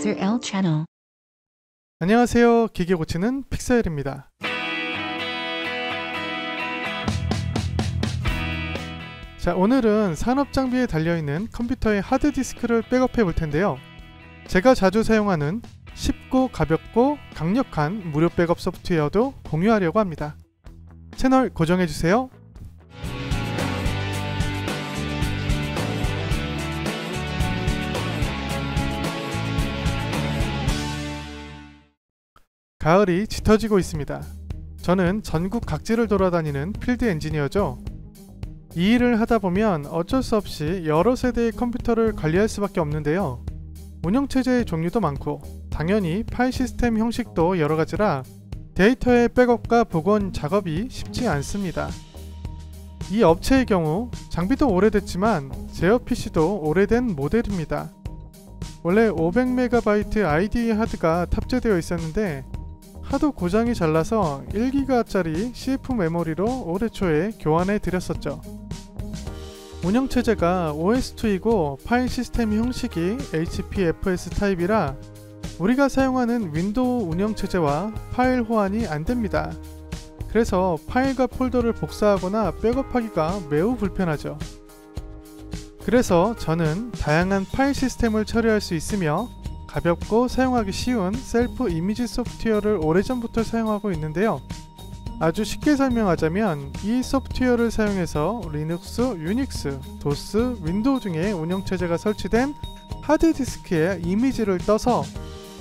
Pixel L channel. 안녕하세요. 기계 고치는 픽셀입니다. 자, 오늘은 산업 장비에 달려 있는 컴퓨터의 하드 디스크를 백업해 볼 텐데요. 제가 자주 사용하는 쉽고 가볍고 강력한 무료 백업 소프트웨어도 공유하려고 합니다. 채널 고정해 주세요. 가을이 짙어지고 있습니다. 저는 전국 각지를 돌아다니는 필드 엔지니어죠. 이 일을 하다 보면 어쩔 수 없이 여러 세대의 컴퓨터를 관리할 수밖에 없는데요. 운영체제의 종류도 많고 당연히 파일 시스템 형식도 여러 가지라 데이터의 백업과 복원 작업이 쉽지 않습니다. 이 업체의 경우 장비도 오래됐지만 제어 PC도 오래된 모델입니다. 원래 500MB IDE 하드가 탑재되어 있었는데 하도 고장이 잘 나서 1기가짜리 CF 메모리로 올해 초에 교환해 드렸었죠. 운영체제가 OS2이고 파일 시스템 형식이 HPFS 타입이라 우리가 사용하는 윈도우 운영체제와 파일 호환이 안됩니다. 그래서 파일과 폴더를 복사하거나 백업하기가 매우 불편하죠. 그래서 저는 다양한 파일 시스템을 처리할 수 있으며 가볍고 사용하기 쉬운 셀프 이미지 소프트웨어를 오래전부터 사용하고 있는데요. 아주 쉽게 설명하자면 이 소프트웨어를 사용해서 리눅스, 유닉스, 도스, 윈도우 등의 운영체제가 설치된 하드디스크의 이미지를 떠서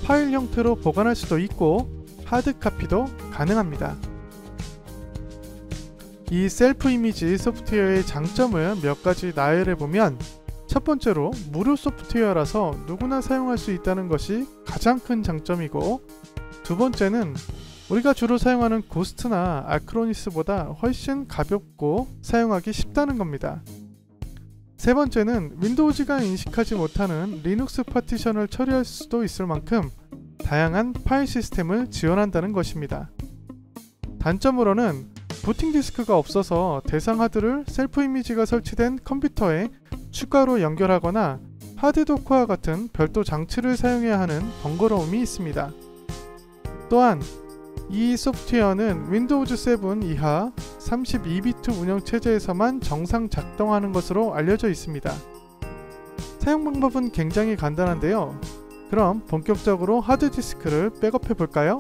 파일 형태로 보관할 수도 있고 하드카피도 가능합니다. 이 셀프 이미지 소프트웨어의 장점을 몇 가지 나열해 보면 첫 번째로 무료 소프트웨어라서 누구나 사용할 수 있다는 것이 가장 큰 장점이고 두 번째는 우리가 주로 사용하는 고스트나 아크로니스보다 훨씬 가볍고 사용하기 쉽다는 겁니다. 세 번째는 윈도우즈가 인식하지 못하는 리눅스 파티션을 처리할 수도 있을 만큼 다양한 파일 시스템을 지원한다는 것입니다. 단점으로는 부팅 디스크가 없어서 대상 하드를 셀프 이미지가 설치된 컴퓨터에 추가로 연결하거나 하드 도크와 같은 별도 장치를 사용해야 하는 번거로움이 있습니다. 또한 이 소프트웨어는 윈도우즈 7 이하 32비트 운영 체제에서만 정상 작동하는 것으로 알려져 있습니다. 사용 방법은 굉장히 간단한데요. 그럼 본격적으로 하드디스크를 백업해 볼까요?